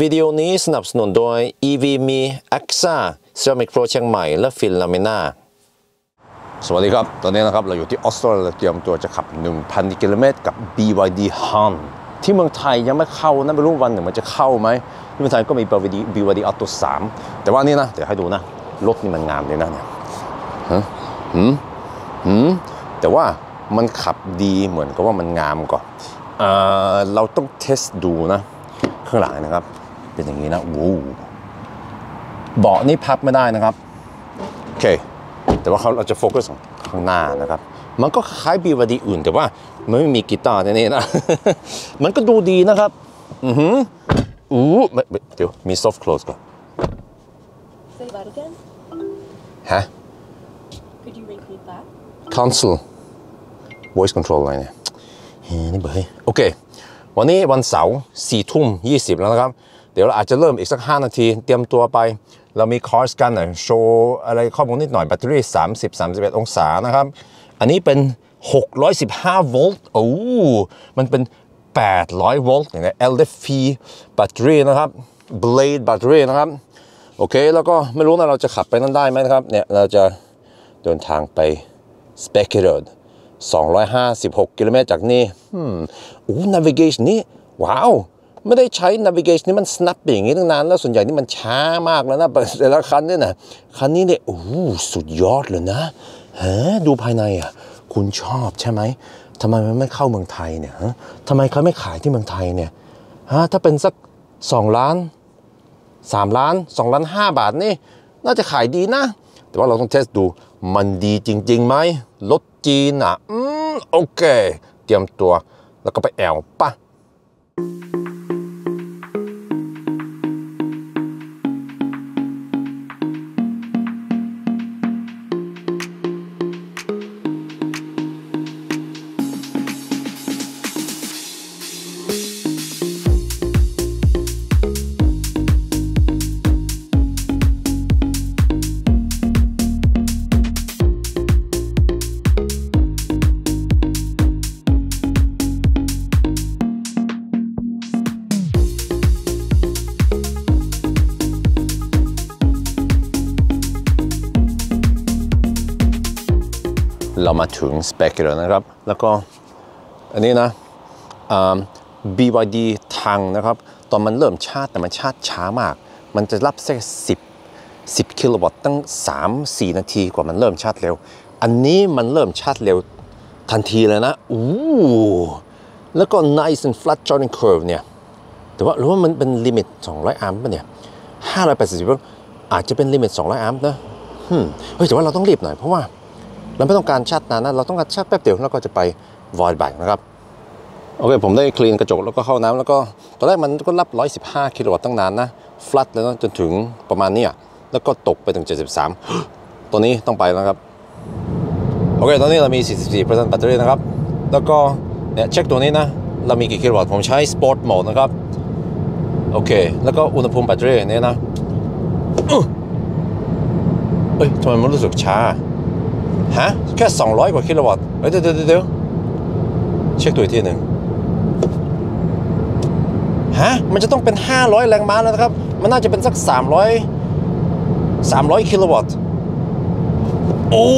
วิดีโอนี้สนับสนุนโดย EV มี AXA Ceramic Pro เชียงใหม่ และฟิลลามิน่าสวัสดีครับ ตอนนี้นะครับ เราอยู่ที่ออสเตรเลียเตรียมตัวจะขับ 1,000 กิโลเมตรกับ BYD Han ที่เมืองไทยยังไม่เข้านะไม่รู้วันหนึ่งมันจะเข้าไหมที่เมืองไทยก็มี BYD BYD Auto 3 แต่ว่านี่นะ เดี๋ยวให้ดูนะ รถนี่มันงามเลยนะเนี่ยฮะหืมหืมแต่ว่ามันขับดีเหมือนกับว่ามันงามก่อนเเราต้องเทสดูนะข้างหลังนะครับ เป็นอย่างนี้นะวู้เบาะนี่พับไม่ได้นะครับโอเค แต่ว่าเขาเราจะโฟกัสข้างหน้านะครับ มันก็คล้ายบีวดีอื่น แต่ว่ามันไม่มีกีตาร์ในนี้นะ มันก็ดูดีนะครับ อือหืออู้ไม่ไม่เดี๋ยวมี soft close ก่อน Say that again. ฮะ Could you repeat that? console voice control อะไรเนี่ยเฮ้ยนี่เบยโอเค วันนี้วันเสาร์สี่ทุ่มยี่สิบแล้วนะครับ เดี๋ยวเราอาจจะเริ่มอีกสัก 5 นาที เตรียมตัวไป เรามีคอร์สกันหน่อยโชว์อะไรข้อมูลนิดหน่อยแบตเตอรี่ 30 31 องศานะครับ อันนี้เป็น 615 โวลต์โอ้มันเป็น 800 โวลต์อย่างเงี้ย LFP แบตเตอรี่นะครับ Blade แบตเตอรี่นะครับ โอเค แล้วก็ไม่รู้นะเราจะขับไปนั่นได้ไหมนะครับ เนี่ย เราจะเดินทางไป s p e c u l a t 256 กิโลเมตรจากนี่อืมโอ้ navigation นี่ว้าว ไม่ได้ใช้ navigation นี่มัน snap อย่างนี้ตั้งนานแล้วส่วนใหญ่นี่มันช้ามากแล้วนะแต่ละคันเนี่ยนะคันนี้เนี่ยโอ้สุดยอดเลยนะฮะดูภายในอะคุณชอบใช่ไหมทำไมมันไม่เข้าเมืองไทยเนี่ยฮะทำไมเขาไม่ขายที่เมืองไทยเนี่ยฮะถ้าเป็นสัก 2 ล้าน 3 ล้าน 2 ล้าน 5 บาทนี่น่าจะขายดีนะ แต่ว่าเราต้องเทสดูมันดีจริงๆไหมรถจีนอะ อืม โอเค เตรียมตัวแล้วก็ไปแอลป่ะเร ถึงสเปกแล้วนะครับ แล้วก็อันนี้นะ BYD Tang นะครับ ตอนมันเริ่มชาร์จแต่มันชาร์จช้ามาก มันจะรับแค่10 10กิโลวัตต์ตั้ง 3-4 นาทีกว่ามันเริ่มชาร์จเร็ว อันนี้มันเริ่มชาร์จเร็วทันทีเลยนะอู้แล้วก็ nice and flat charging curve เนี่ย แต่ว่าหรือว่ามันเป็น limit 200แอมป์ป่ะเนี่ย580โวลต์อาจจะเป็น limit 200แอมป์นะเฮ้ยแต่ว่าเราต้องรีบหน่อยเพราะว่า เราไม่ต้องการชาร์จนานนะเราต้องการชาร์จแป๊บเดียวแล้วก็จะไป void bank นะครับโอเคผมได้คลีนกระจกแล้วก็เข้าน้ำแล้วก็ตอนแรกมันก็รับ 115 กิโลวัตต์ตั้งนานนะฟลัดแล้วนะจนถึงประมาณนี้แล้วก็ตกไปถึง 73 ตัวนี้ต้องไปแล้วครับโอเคตอนนี้เรามี 44%แบตเตอรี่นะครับ แล้วก็เนี่ยเช็คตัวนี้นะ เรามีกี่กิโลวัตต์ผมใช้ Sport Mode นะครับ โอเค แล้วก็อุณหภูมิแบตเตอรี่เนี่ยนะเอ้ยทำไมมันรู้สึกช้า ฮะ แค่ 200 กว่ากิโลวัตต์ เฮ้ยเดี๋ยวเดี๋ยวเดี๋ยวเช็คตัวอีกทีหนึ่งฮะ มันจะต้องเป็น 500 แรงม้าแล้วนะครับ มันน่าจะเป็นสัก 300 300 กิโลวัตต์ โอ้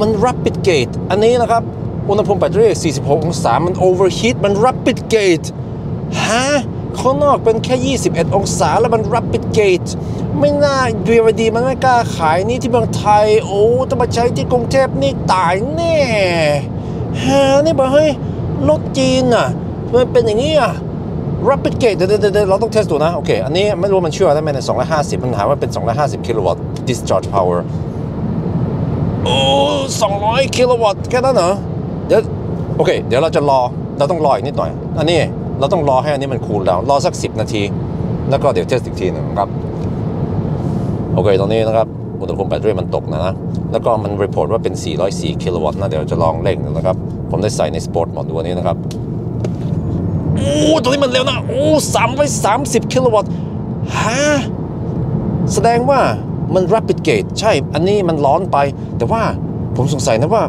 มัน rapid gate อันนี้นะครับ อุณหภูมิแบตเตอรี่ 46 องศา มัน overheat มัน rapid gate ฮะ ข้างนอกเป็นแค่ 21 องศาแล้วมัน rapid gate ไม่น่า BYD มันไม่กล้าขายนี่ที่เมืองไทย โอ้ถ้ามาใช้ที่กรุงเทพนี่ตายแน่ฮะนี่บอกเฮ้ยรถจีนอะมันเป็นอย่างนี้อะ rapid gate เดี๋ยวเดเดเราต้องเทสดูนะ โอเค อันนี้ไม่รู้มันเชื่อได้ไหมใน 250 มันถาว่าเป็น 250 กิโลวัตต์ discharge power โอ้200 กิโลวัตต์แค่นั้นเหรอเดี๋ยวโอเค เดี๋ยวเราจะรอ เราต้องรออีกนิดหน่อย อันนี้ เราต้องรอให้อันนี้มัน cool down รอสัก 10 นาที แล้วก็เดี๋ยว test อีกทีหนึ่งครับ โอเค ตอนนี้นะครับ อุณหภูมิแบตเตอรี่มันตกนะนะแล้วก็มัน report ว่าเป็น 404 กิโลวัตต์นะ เดี๋ยวจะลองเร่งนะครับ ผมได้ใส่ใน sport mode ดูอันนี้นะครับ โอ้ตัวนี้มันเร็วนะ โอ้330กิโลวัตต์ฮะแสดงว่ามัน rapidgate ใช่ อันนี้มันร้อนไป แต่ว่าผมสงสัยนะว่า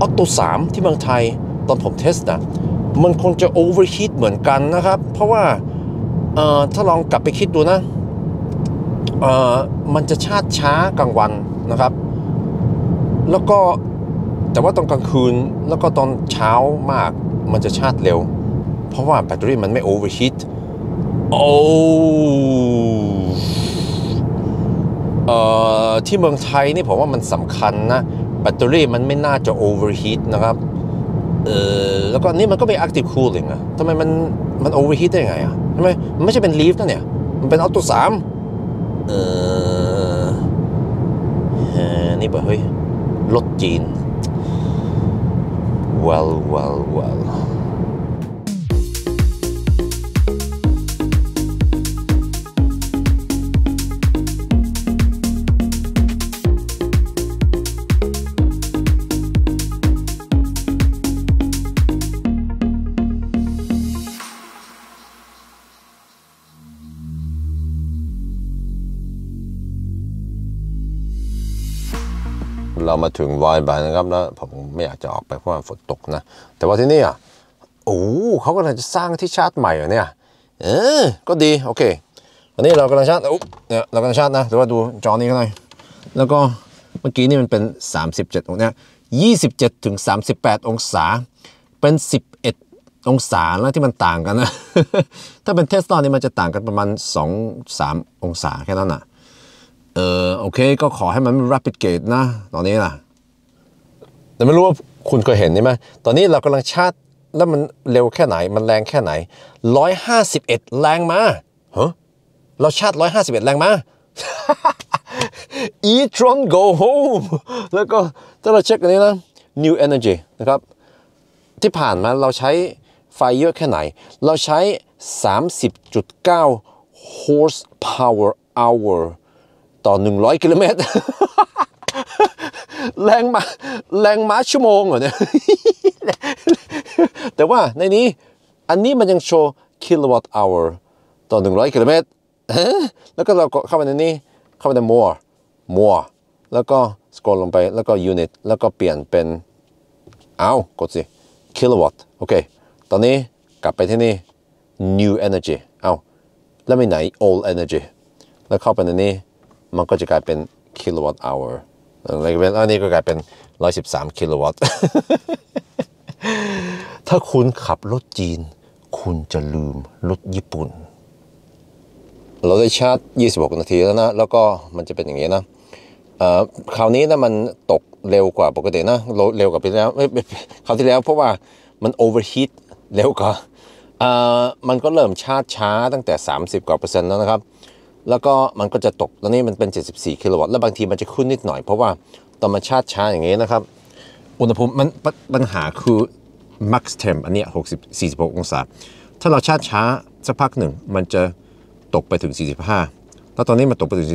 Atto 3ที่เมืองไทยตอนผม test นะ มันคงจะ overheat เหมือนกันนะครับ เพราะว่าถ้าลองกลับไปคิดดูนะมันจะชาร์จช้ากลางวันนะครับ แล้วก็แต่ว่าตอนกลางคืนแล้วก็ตอนเช้ามากมันจะชาร์จเร็ว เพราะว่าแบตเตอรี่มันไม่ overheat โอ้เอ่อที่เมืองไทยนี่ผมว่ามันสำคัญนะ แบตเตอรี่มันไม่น่าจะ overheat นะครับ เออแล้วก็นี่มันก็เป็น active cooling อะทำไมมันมัน overheat ได้ไงอะทำไมมันไม่ใช่เป็น Leaf นะเนี่ย มันเป็น Atto สามเออเออนี่ปล่าเฮ้ยรถจีน well well well เรามาถึงวายบานนะครับแล้วผมไม่อยากจะออกไปเพราะว่าฝนตกนะ แต่ว่าที่นี่อะโอ้เขากำลังจะสร้างที่ชาร์จใหม่เหรอเนี่ยเออก็ดีโอเควันนี้เรากำลังชาร์จอุ๊บเนี่ยเรากำลังชาร์จนะแต่ว่าดูจอนี้กันหน่อยแล้วก็เมื่อกี้นี่มันเป็น 37องศาเนี่ย27ถึง38 องศา เป็น 11 องศาแล้วที่มันต่างกันนะ ถ้าเป็นเทสลานี่มันจะต่างกันประมาณ 2-3 องศาแค่นั้นน่ะ เออโอเค ก็ขอให้มัน rapid gate นะ ตอนนี้นะแต่ไม่รู้ว่าคุณเคยเห็นนี่ไหมตอนนี้เรากำลังชาร์จแล้วมันเร็วแค่ไหน มันแรงแค่ไหน 151 แรงมาฮะเราชาร์จ151 แรงมา e-tron go home แล้วก็ถ้าเราเช็คอันนี้นะ new energy นะครับ ที่ผ่านมาเราใช้ไฟเยอะแค่ไหน เราใช้ 30.9 horsepower hour ต่อ 100 กิโลเมตร แรงมาแรงม้าชั่วโมงเหรอเนี่ย แต่ว่าในนี้อันนี้มันยังโชว์ kilowatt hour ต่อ 100 กิโลเมตร แล้วก็เราก็เข้าไปในนี้เข้าไปใน more more แล้วก็สกรอลงไปแล้วก็ unit แล้วก็เปลี่ยนเป็น เอากดสิ kilowatt โอเค ตอนนี้กลับไปที่นี่ new energy เอาแล้วไม่ไหน old energy แล้วเข้าไปในนี้ มันก็จะกลายเป็น kilowatt hour อะไรเป็นอันนี้ก็กลายเป็น 113 กิโลวัตต์ ถ้าคุณขับรถจีน คุณจะลืมรถญี่ปุ่น เราได้ชาร์จ 26 นาทีแล้วนะ แล้วก็มันจะเป็นอย่างนี้นะเอ่อคราวนี้นะมันตกเร็วกว่าปกตินะเร็วเร็วกว่าปีแล้วคราวที่แล้วเพราะว่ามัน overheat เร็วกว่าอ่อมันก็เริ่มชาร์จช้าตั้งแต่ 30 กว่าเปอร์เซ็นต์แล้วนะครับ แล้วก็มันก็จะตกตอนนี้มันเป็น 74 กิโลวัตต์ แล้วบางทีมันจะขึ้นนิดหน่อย เพราะว่าตอนมันชาร์จช้าอย่างนี้นะครับ อุณหภูมิมันปปัญหาคือ max temp อันเนี้ย60 46 องศา ถ้าเราชาร์จช้าสักพักหนึ่ง มันจะตกไปถึง 45 แล้วตอนนี้มันตกไปถึง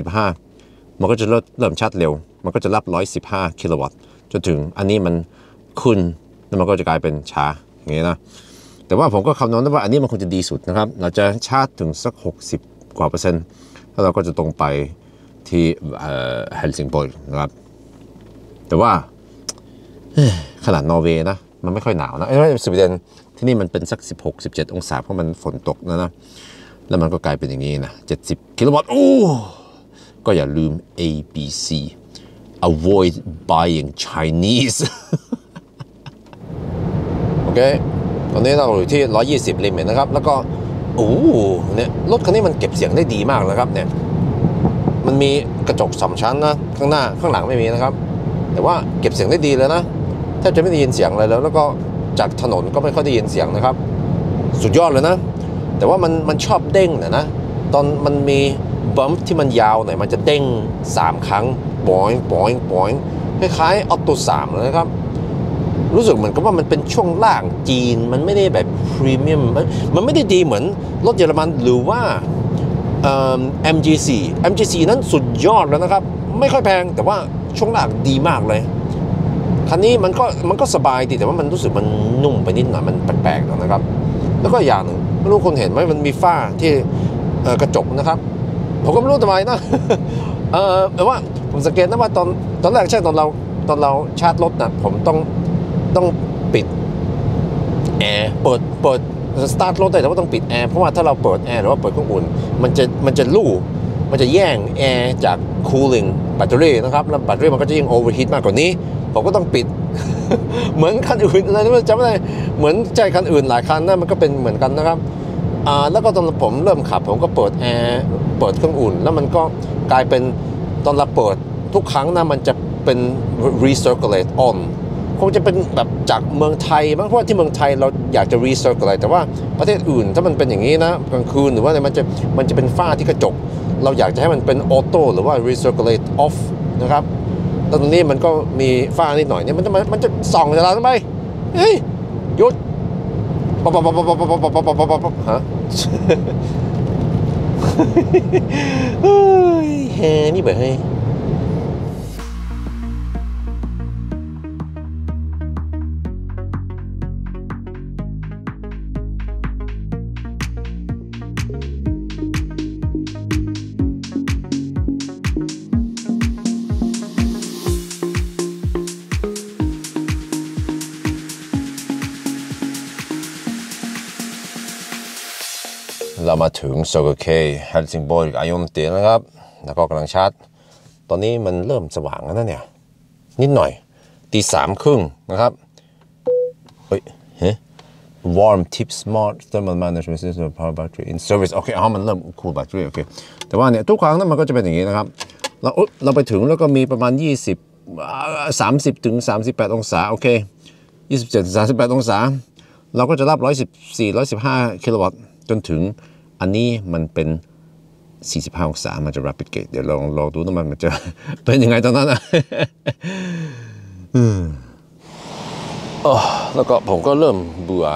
45 มันก็จะเริ่มเริ่มชาร์จเร็ว มันก็จะรับ 115 กิโลวัตต์ จนถึงอันนี้มันขึ้นแล้วมันก็จะกลายเป็นช้าอย่างนี้นะแต่ว่าผมก็คำนวณได้ว่าอันนี้มันคงจะดีสุดนะครับ เราจะชาร์จถึงสัก 60 กว่าเปอร์เซ็นต์ แล้วเราก็จะตรงไปที่เฮลซิงโกนะครับ แต่ว่าขนาดนอร์เวย์นะมันไม่ค่อยหนาวนะไอ้สวีเดนที่นี่มันเป็นสัก 16 17 องศาเพราะมันฝนตกนะนะ แล้วมันก็กลายเป็นอย่างนี้นะ 70 กิโลวัตต์โอ้ก็อย่าลืม ABC avoid buying Chinese โอเค ตอนนี้เราอยู่ที่ 120 ลิมิตนะครับ แล้วก็ โอ้เนี่ยรถคันนี้มันเก็บเสียงได้ดีมากนะครับเนี่ยมันมีกระจกสองชั้นนะข้างหน้าข้างหลังไม่มีนะครับ แต่ว่าเก็บเสียงได้ดีเลยนะแทบจะไม่ได้ยินเสียงอะไรแล้ว แล้วก็จากถนนก็ไม่ค่อยได้ยินเสียงนะครับ สุดยอดเลยนะ แต่ว่ามันมันชอบเด้งนะนะตอนมันมีบัมป์ที่มันยาวหน่อยมันจะเด้ง 3 ครั้งบอยบอยบอยคล้ายๆออโต้สามเลยนะครับ รู้สึกเหมือนกับว่ามันเป็นช่วงล่างจีน มันไม่ได้แบบพรีเมียมมันไม่ได้ดีเหมือนรถเยอรมันหรือว่าเอ่อ MG4 MG4 นั้นสุดยอดแล้วนะครับ ไม่ค่อยแพงแต่ว่าช่วงล่างดีมากเลยคันนี้มันก็มันก็สบายดีแต่ว่ามันรู้สึกมันนุ่มไปนิดหน่อยมันแปลกๆนะครับ แล้วก็อย่างหนึ่งไม่รู้คนเห็นไหมมันมีฝ้าที่กระจกนะครับผมก็ไม่รู้ทำไมนะเออแต่ว่าผมสังเกตนะว่าตอนตอนแรกใช่ตอนเราตอนเราชาร์จรถนะผมต้อง ต้องปิดแอร์เปิดเปิดสตาร์ทรถได้แต่ว่าต้องปิดแอร์เพราะว่าถ้าเราเปิดแอร์หรือว่าเปิดเครื่องอุ่นมันจะมันจะลู่มันจะแย่งแอร์จาก cooling แบตเตอรี่นะครับแล้วแบตเตอรี่มันก็จะยิ่ง overheat มากกว่านี้ ผมก็ต้องปิด เหมือนคันอื่นอะไรนะจำไม่ได้เหมือนใจคันอื่นหลายคันนะมันก็เป็นเหมือนกันนะครับอ่าแล้วก็ตอนผมเริ่มขับ ผมก็เปิดแอร์เปิดเครื่องอุ่น แล้วมันก็กลายเป็นตอนเราเปิดทุกครั้งนะมันจะเป็น recirculate on คงจะเป็นแบบจากเมืองไทยมั้งเพราะว่าที่เมืองไทยเราอยากจะ recirculate แต่ว่าประเทศอื่นถ้ามันเป็นอย่างนี้นะกลางคืนหรือว่าอะไรมันจะมันจะเป็นฝ้าที่กระจก เราอยากจะให้มันเป็น auto หรือว่า recirculate off นะครับแต่ตรงนี้มันก็มีฝ้านิดหน่อยเนี่ยมันจะมันจะส่องจะเราทำไมเฮ้ยหยุดป๊อปป๊อปป๊อปป๊อปป๊อปป๊อปป๊อปป๊อปป๊อปป๊อปฮะเฮ้ยแฮนี่เบอเฮ้ย เรามาถึง Circle K Helsingborg Ionity นะครับ แล้วก็กำลังชาร์จ ตอนนี้มันเริ่มสว่างแล้วนะเนี่ย นิดหน่อย ตีสามครึ่งนะครับ เฮ้ยเฮ้ warm tip smart thermal management system power battery in service โอเคอ๋อมันเริ่ม cool battery โอเค แต่ว่าเนี่ยทุกครั้งนั้นมันก็จะเป็นอย่างนี้นะครับ เราเราไปถึงแล้วก็มีประมาณ 20อ่า30ถึง38 องศา โอเค 27 38 องศา เราก็จะรับ 114 115 กิโลวัตต์ จนถึงอันนี้มันเป็น 45 องศา มันจะ rapid gate เดี๋ยวลองลองดูนะมันมันจะเป็นยังไงตอนนั้นนะอ๋อแล้วก็ผมก็เริ่มเบื่อ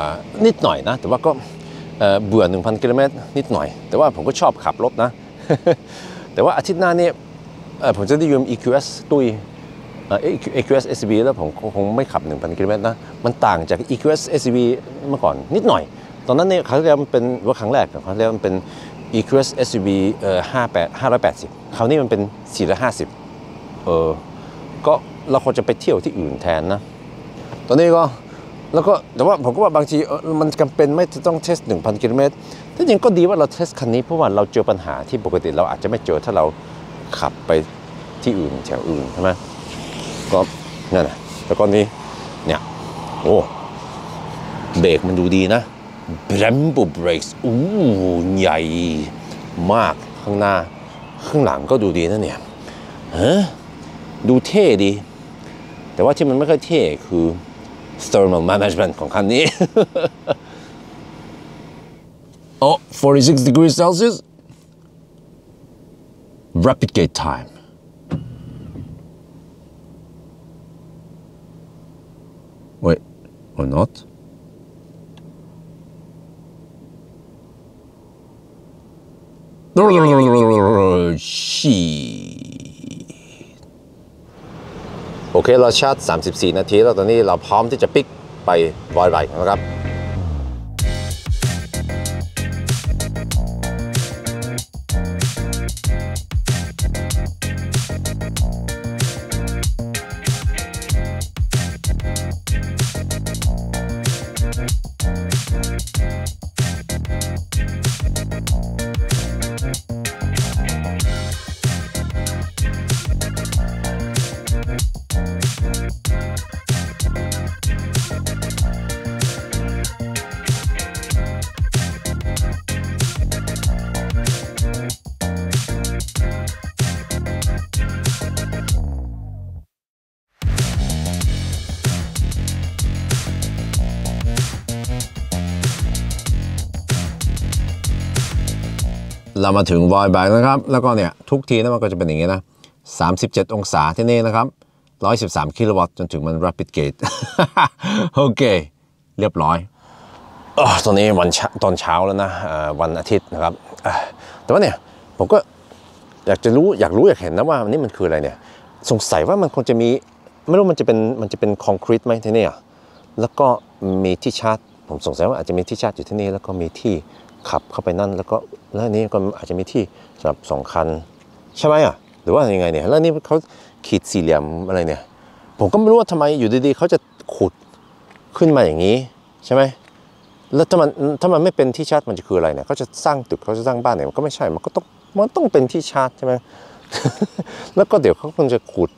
นิดหน่อยนะ แต่ว่าก็เอ่อเบื่อ 1,000 กิโลเมตรนิดหน่อย แต่ว่าผมก็ชอบขับรถนะ แต่ว่าอาทิตย์หน้าเนี่ยผมจะได้ยืม EQS ตุย EQS SUV แล้วผมคงไม่ขับ 1,000 กิโลเมตรนะ มันต่างจาก EQS SUV เมื่อก่อนนิดหน่อย อนนั้นเนี่ยครั้งแรกมันเป็นรถครั้งแรกครั้งแรกมันเป็น EQS SUV เอ่อ58 580คราวนี้มันเป็น 450 เออก็เราควรจะไปเที่ยวที่อื่นแทนนะ ตอนนี้ก็แล้วก็แต่ว่าผมก็ว่าบางทีมันจำเป็นไม่ต้องเทส 1,000 กิโลเมตรที่จริงก็ดีว่าเราเทสคันนี้เพราะว่าเราเจอปัญหาที่ปกติเราอาจจะไม่เจอถ้าเราขับไปที่อื่นแถวอื่นใช่ไหมก็นั่นนะแล้วก็นี้เนี่ยโอ้เบรกมันดูดีนะ Brembo brakes อู้ใหญ่มากข้างหน้า ข้างหลังก็ดูดีนะเนี่ยเฮ้ดูเท่ดี แต่ว่าที่มันไม่ค่อยเท่คือ thermal management ของคันนี้ โอ้ 46 degrees Celsius rapid gate time wait or not โอเค เราชาร์จ 34 นาที แล้วตอนนี้เราพร้อมที่จะปิกไปบอยไบนะครับ เรามาถึงวอยแบกนะครับ แล้วก็เนี่ยทุกทีนะมันก็จะเป็นอย่างนี้นะ37 องศาที่นี่นะครับ113 กิโลวัตต์จนถึงมัน rapid gate โอเค เรียบร้อยออตอนนี้วันตอนเช้าแล้วนะวันอาทิตย์นะครับ แต่ว่าเนี่ยผมก็อยากจะรู้อยากรู้อยากเห็นนะว่าอันนี้มันคืออะไรเนี่ย สงสัยว่ามันคงจะมี ไม่รู้มันจะเป็นมันจะเป็นคอนกรีตไหมที่นี่ยแล้วก็มีที่ชาร์จ ผมสงสัยว่าอาจจะมีที่ชาร์จอยู่ที่นี่แล้วก็มีที่ ขับเข้าไปนั่นแล้วก็แล้วนนี้ก็อาจจะมีที่สำหรับสองคัน ใช่ไหมอะหรือว่ายังไงเนี่ยแล้วนี่เขาขีดสี่เหลี่ยมอะไรเนี่ย ผมก็ไม่รู้ว่าทำไมอยู่ดีๆเขาจะขุดขึ้นมาอย่างนี้ใช่ไหมแล้วถ้ามันถ้ามันไม่เป็นที่ชาร์จมันจะคืออะไรเนี่ยเขาจะสร้างตึกเขาจะสร้างบ้านเนี่ยมันก็ไม่ใช่มันก็ต้องมันต้องเป็นที่ชาร์จใช่ไหมแล้วก็เดี๋ยวเขาคงจะขุด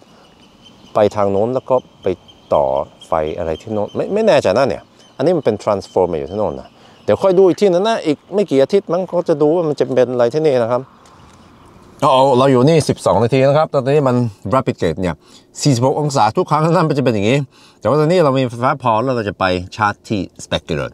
ไปทางโน้นแล้วก็ไปต่อไฟอะไรที่โน้นไม่ไม่แน่ใจนะเนี่ย อันนี้มันเป็น transformer อยู่ที่โน้นนะ เดี๋ยวค่อยดูอีกที่นั้นะอีกไม่กี่อาทิตย์มั้งเขาจะดูว่ามันจะเป็นอะไรที่นี่นะครับเอาเราอยู่นี่ 12 นาทีนะครับ ตอนนี้มัน rapid gate เนี่ย 46 องศาทุกครั้งนั้นมันจะเป็นอย่างนี้ แต่ว่าตอนนี้เรามีไฟฟ้าพอแล้วเราจะไปชาร์จที่ Spectrum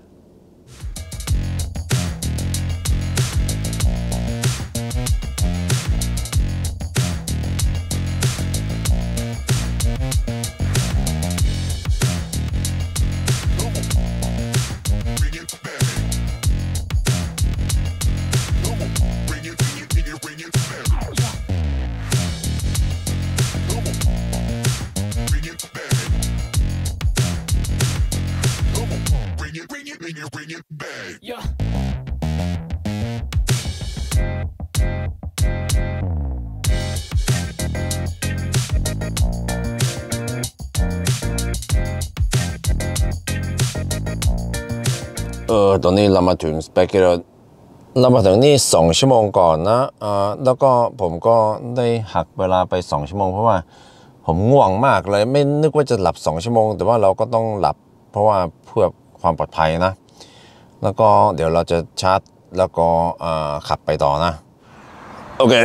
ตอนนี้เรามาถึง Spectrum เรามาถึงนี่2ชั่วโมงก่อนนะอ่าแล้วก็ผมก็ได้หักเวลาไป2ชั่วโมง เพราะว่าผมง่วงมากเลยไม่นึกว่าจะหลับ2ชั่วโมง แต่ว่าเราก็ต้องหลับเพราะว่าเพื่อความปลอดภัยนะ แล้วก็เดี๋ยวเราจะชาร์จแล้วก็อ่าขับไปต่อนะ โอเค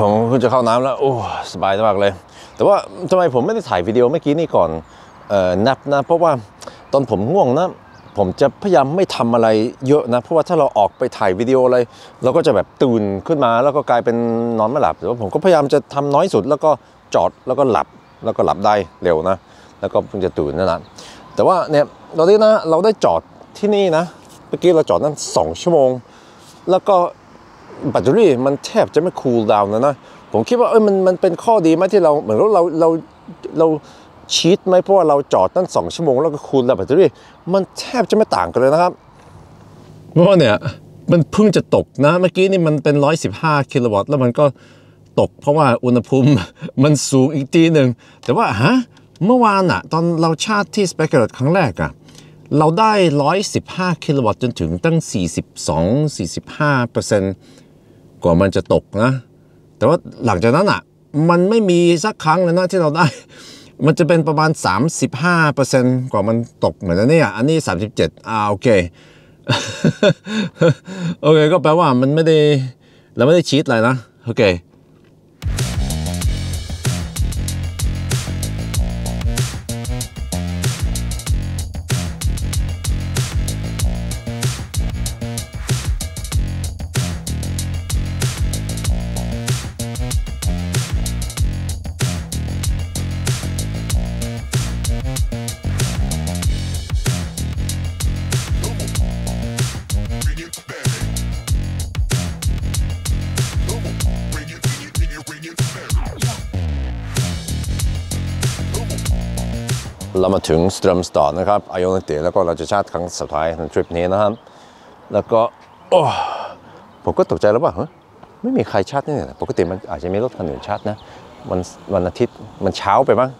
ผมก็จะเข้าน้ำแล้ว โอ้ สบายมากเลย แต่ว่าทำไมผมไม่ได้ถ่ายวิดีโอเมื่อกี้นี่ก่อนเอ่อนับนะ เพราะว่าตอนผมง่วงนะ ผมจะพยายามไม่ทำอะไรเยอะนะ เพราะว่าถ้าเราออกไปถ่ายวิดีโออะไร เราก็จะแบบตื่นขึ้นมาแล้วก็กลายเป็นนอนไม่หลับแต่ว่าผมก็พยายามจะทำน้อยสุดแล้วก็จอดแล้วก็หลับแล้วก็หลับได้เร็วนะ แล้วก็เพิ่งจะตื่นนั่นแหละแต่ว่าเนี่ยตอนนี้นะเราได้จอดที่นี่นะเมื่อกี้เราจอดนั่นสองชั่วโมง แล้วก็แบตเตอรี่มันแทบจะไม่คูลดาวน์นะนะผมคิดว่าเอ้ยมันมันเป็นข้อดีไหมที่เราเหมือนว่าเราเราเรา ชีตไหมเพราะว่าเราจอดตั้งสองชั่วโมงแล้วก็คูลดาวน์แบตเตอรี่ มันแทบจะไม่ต่างกันเลยนะครับ เพราะว่าเนี่ยมันเพิ่งจะตกนะ เมื่อกี้นี่มันเป็น 115 กิโลวัตต์ แล้วมันก็ตกเพราะว่าอุณหภูมิมันสูงอีกทีหนึ่ง แต่ว่าฮะเมื่อวานอะตอนเราชาร์จที่ s p e c u l a t ครั้งแรกอะเราได้ 115 กิโลวัตต์จนถึงตั้ง 42-45เปอร์เซ็นต์กว่ามันจะตกนะ แต่ว่าหลังจากนั้นอะมันไม่มีสักครั้งเลยนะที่เราได้ มันจะเป็นประมาณ 35%กว่ามันตกเหมือนอันนี้อะอันนี้ 37อ่าโอเคโอเค ก็แปลว่ามันไม่ได้เราไม่ได้ชีตอะไรนะ โอเค เรามาถึง Strömstad นะครับ Ionity แล้วก็เราจะชาร์จครั้งสุดท้ายในทริปนี้นะครับ แล้วก็โอ้ผมก็ตกใจแล้วว่าไม่มีใครชาร์จนี่นะปกติมันอาจจะมีรถคันอื่นชาร์จนะวันวันอาทิตย์มันเช้าไปบ้าง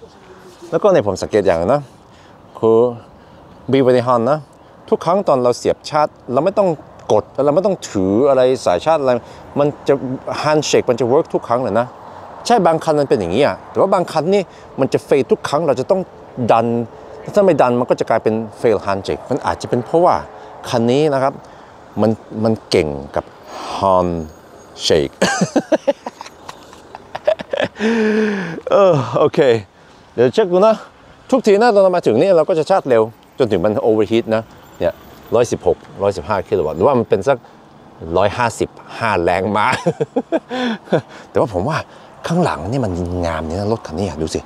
แล้วก็ในผมสังเกตอย่างนะคือบีบริหารนะ ทุกครั้งตอนเราเสียบชาร์จเราไม่ต้องกดเราไม่ต้องถืออะไรสายชาร์จอะไรมันจะ handshake มันจะ work ทุกครั้งเลยนะ ใช่บางคันมันเป็นอย่างนี้อะแต่ว่าบางคันนี่มันจะ fail ทุกครั้งเราจะต้อง ดัน ถ้าไม่ดันมันก็จะกลายเป็น fail handshake มันอาจจะเป็นเพราะว่าคันนี้นะครับมันมันเก่งกับ handshake เออโอเค เดี๋ยวเช็คดูนะ ทุกทีนะตอนมาถึงนี่เราก็จะชาร์จเร็ว จนถึงมัน overheat นะเนี่ยร้อยสิบหกร้อยสิบห้ากิโลวัตต์หรือว่ามันเป็นสักร้อยห้าสิบห้าแรงม้าแต่ว่าผมว่าข้างหลังนี่มันงามเนี่ยนะรถคันนี้ดูสิ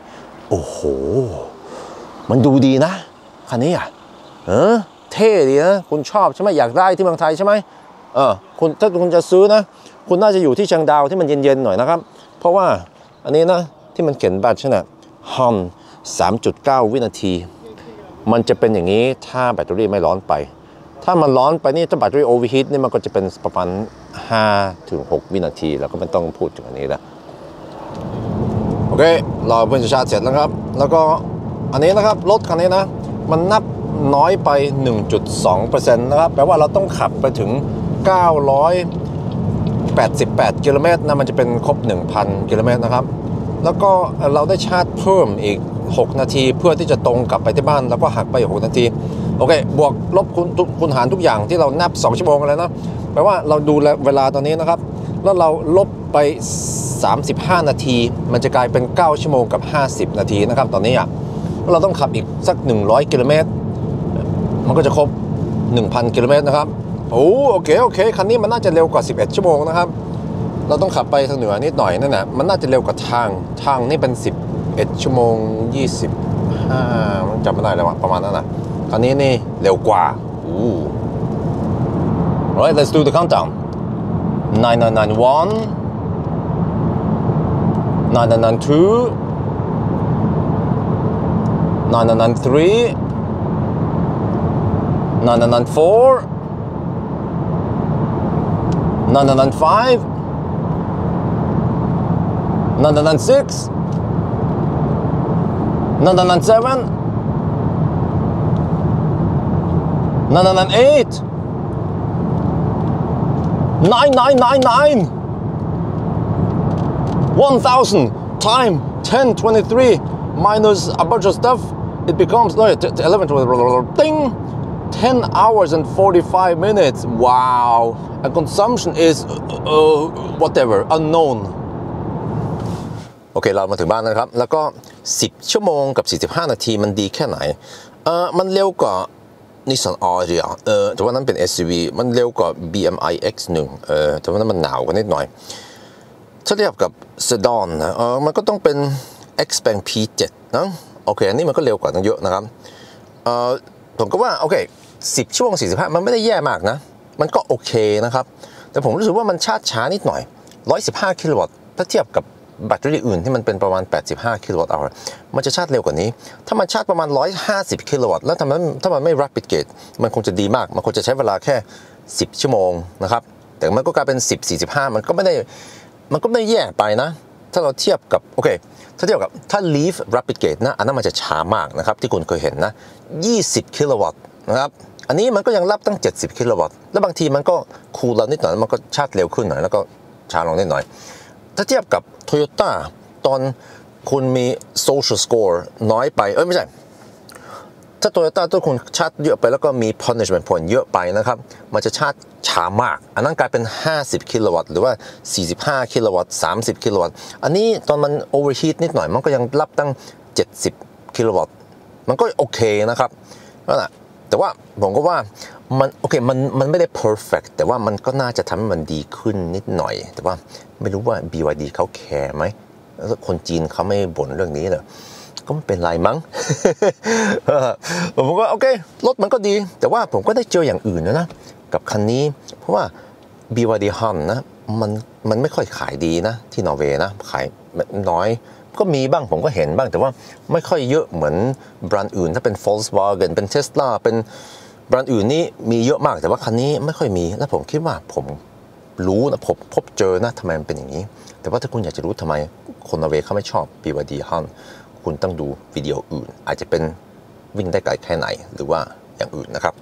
โอ้โห มันดูดีนะคันนี้อะเออเท่ดีนะคุณชอบใช่ไหมอยากได้ที่เมืองไทยใช่ไหมเออคุณถ้าคุณจะซื้อนะ คุณน่าจะอยู่ที่เชียงดาวที่มันเย็นๆหน่อยนะครับ เพราะว่าอันนี้นะที่มันเขียนบัตรใช่ไหมฮัม3.9 วินาที มันจะเป็นอย่างนี้ถ้าแบตเตอรี่ไม่ร้อนไป ถ้ามันร้อนไปนี่ถ้าแบตเตอรี่ overheat นี่มันก็จะเป็นประมาณ5ถึง6วินาที แล้วก็ไม่ต้องพูดถึงอันนี้แล้วโอเคราเพิ่งจะชาร์จเสร็จแล้วครับ แล้วก็ อันนี้นะครับรถคันนี้นะ มันนับน้อยไป 1.2%นะครับ แปลว่าเราต้องขับไปถึง 988 กิโลเมตรนะ มันจะเป็นครบ 1,000 กิโลเมตรนะครับ แล้วก็เราได้ชาร์จเพิ่มอีก 6 นาที เพื่อที่จะตรงกลับไปที่บ้าน แล้วก็หักไปอีก6นาที โอเค บวกลบคูณคูณหารทุกอย่างที่เรานับ 2 ชั่วโมงกันแล้วนะ แปลว่าเราดูเวลาตอนนี้นะครับ แล้วเราลบไป 35 นาที มันจะกลายเป็น 9 ชั่วโมงกับ 50 นาทีนะครับ ตอนนี้อะ เราต้องขับอีกสัก 100 กิโลเมตร มันก็จะครบ 1,000 กิโลเมตรนะครับ โอ้โอเค โอเค คันนี้มันน่าจะเร็วกว่า 11 ชั่วโมงนะครับ เราต้องขับไปทางเหนือนิดหน่อยนั่นนะมันน่าจะเร็วกว่าทาง ทางนี่เป็น 11 ชั่วโมง 25มันจำไม่ได้แล้วประมาณนั้นนะคันนี้นี่เร็วกว่าโอ้ right let's do the countdown 9991 9992 9993 9994 9995 996 997 998 9999 1000 time 1023 minus a bunch of stuff it becomes no t- t- 11 ding 10 hours and 45 minutes wow and consumption is uh, whatever unknown โอเค เรามาถึงบ้านแล้วนะครับ แล้วก็ 10 ชั่วโมงกับ 45 นาทีมันดีแค่ไหน เออมันเร็วกว่า Nissan Ariya เออแต่ว่านั้นเป็น SUV มันเร็วกว่า BMI X1 เออแต่ว่านั้นมันหนาวกว่านิดหน่อย ถ้าเทียบกับ Sedan นะ เออ มันก็ต้องเป็น Xpeng P7 นะ โอเคอันนี้มันก็เร็วกว่าตั้งเยอะนะครับเออผมก็ว่าโอเค10ชั่วโมง45มันไม่ได้แย่มากนะ มันก็โอเคนะครับ แต่ผมรู้สึกว่ามันชาร์จช้านิดหน่อย 115 กิโลวัตต์ถ้าเทียบกับแบตเตอรี่อื่นที่มันเป็นประมาณ 85 กิโลวัตต์ hour มันจะชาร์จเร็วกว่านี้ ถ้ามันชาร์จประมาณ 150 กิโลวัตต์แล้วถ้ามันถ้ามันไม่ rapid gate มันคงจะดีมาก มันคงจะใช้เวลาแค่ 10 ชั่วโมงนะครับ แต่มันก็กลายเป็น 10 45 มันก็ไม่ได้ มันก็ไม่ได้แย่ไปนะ ถ้าเราเทียบกับโอเคถ้าเทียบกับถ้า leaf rapid gate นะอันนั้นมันจะช้ามากนะครับที่คุณเคยเห็นนะ 20 กิโลวัตต์นะครับอันนี้มันก็ยังรับตั้ง 70 กิโลวัตต์แล้วบางทีมันก็คูลเรานิดหน่อยมันก็ชาร์จเร็วขึ้นหน่อยแล้วก็ช้าลงนิดหน่อย ถ้าเทียบกับ Toyota ตอนคุณมี social score น้อยไป เอ้ยไม่ใช่ ถ้า Toyota ตัวคุณชาร์จเยอะไปแล้วก็มี punishment point เยอะไปนะครับ มันจะชาร์จช้ามาก อันนั้นกลายเป็น 50 กิโลวัตต์หรือว่า 45 กิโลวัตต์ 30 กิโลวัตต์ อันนี้ตอนมัน overheat นิดหน่อย มันก็ยังรับตั้ง 70 กิโลวัตต์ มันก็โอเคนะครับนั่นแหละแต่ว่าผมก็ว่ามันโอเคมันมันไม่ได้ perfect แต่ว่ามันก็น่าจะทำให้มันดีขึ้นนิดหน่อย แต่ว่าไม่รู้ว่า BYD เขาแคร์ไหมแล้วคนจีนเขาไม่บ่นเรื่องนี้เหรอ ก็ไม่เป็นไรมั้งผมก็โอเครถมันก็ดี แต่ว่าผมก็ได้เจออย่างอื่นนะนะกับคันนี้ เพราะว่า BYD Han นะมันมันไม่ค่อยขายดีนะ ที่นอร์เวย์นะขายน้อยก็มีบ้างผมก็เห็นบ้างแต่ว่าไม่ค่อยเยอะเหมือนแบรนด์อื่น ถ้าเป็น Volkswagen เป็น Tesla เป็นแบรนด์อื่นนี่มีเยอะมากแต่ว่าคันนี้ไม่ค่อยมี แล้วผมคิดว่าผมรู้นะผมพบเจอนะทำไมมันเป็นอย่างนี้ แต่ว่าถ้าคุณอยากจะรู้ทำไมคนนอร์เวย์เขาไม่ชอบ BYD Han คุณต้องดูวิดีโออื่น อาจจะเป็นวิ่งได้ไกลแค่ไหนหรือว่าอย่างอื่นนะครับ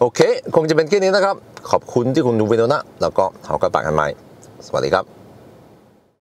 โอเค คงจะเป็นแค่นี้นะครับ ขอบคุณที่คุณดูวิดีโอนะ แล้วก็เอาก็ปาดกันใหม่ สวัสดีครับ